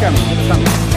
下面这个上面。